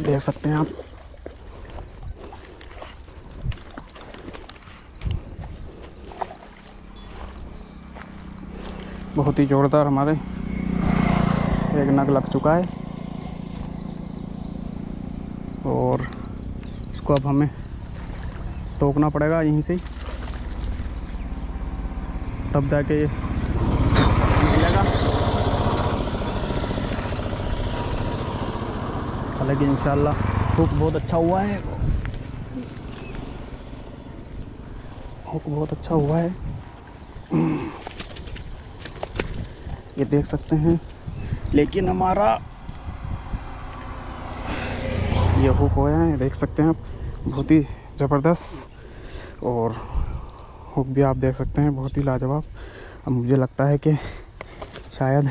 देख सकते हैं आप। बहुत ही ज़ोरदार हमारे एक नग लग चुका है। और इसको अब हमें तोपना पड़ेगा यहीं से। तब जाके ये मिलेगा हालाँकि इंशाल्लाह हुक बहुत अच्छा हुआ है। हुक बहुत अच्छा हुआ है। ये देख सकते हैं। लेकिन हमारा ये हुक होया है देख सकते हैं आप। बहुत ही ज़बरदस्त और हुक भी आप देख सकते हैं, बहुत ही लाजवाब। अब मुझे लगता है कि शायद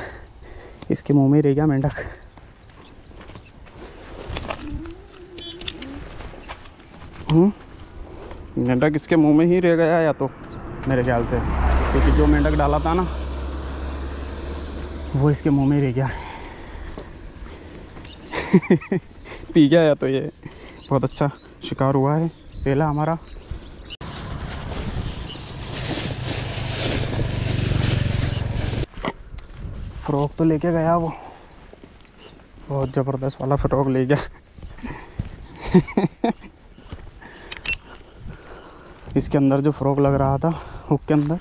इसके मुँह में रह गया मेंढक। मेंढक इसके मुँह में ही रह गया या तो? मेरे ख्याल से। क्योंकि जो मेंढक डाला था ना, वो इसके मुँह में रह गया। पी गया या तो ये? बहुत अच्छा शिकार हुआ है। पहला हमारा। फ्रॉक तो लेके गया वो। बहुत ज़बरदस्त वाला फ्रॉक ले गया। इसके अंदर जो फ्रॉक लग रहा था हुक के अंदर।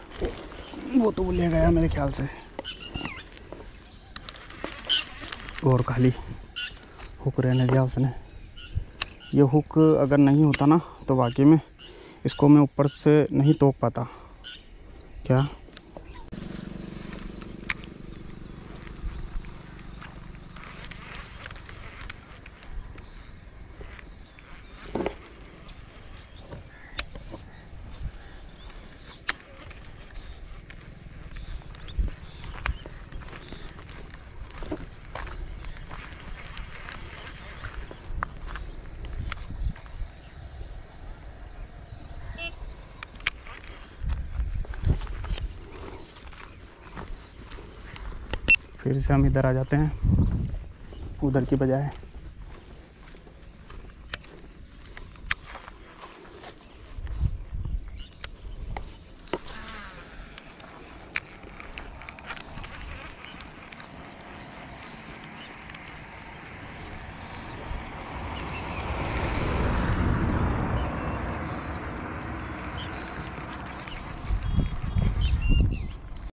वो तो वो ले गया मेरे ख्याल से। और खाली हुक रहने दिया उसने। ये हुक अगर नहीं होता ना तो वाकई में इसको मैं ऊपर से नहीं तोप पाता। क्या? फिर से हम इधर आ जाते हैं उधर की बजाय।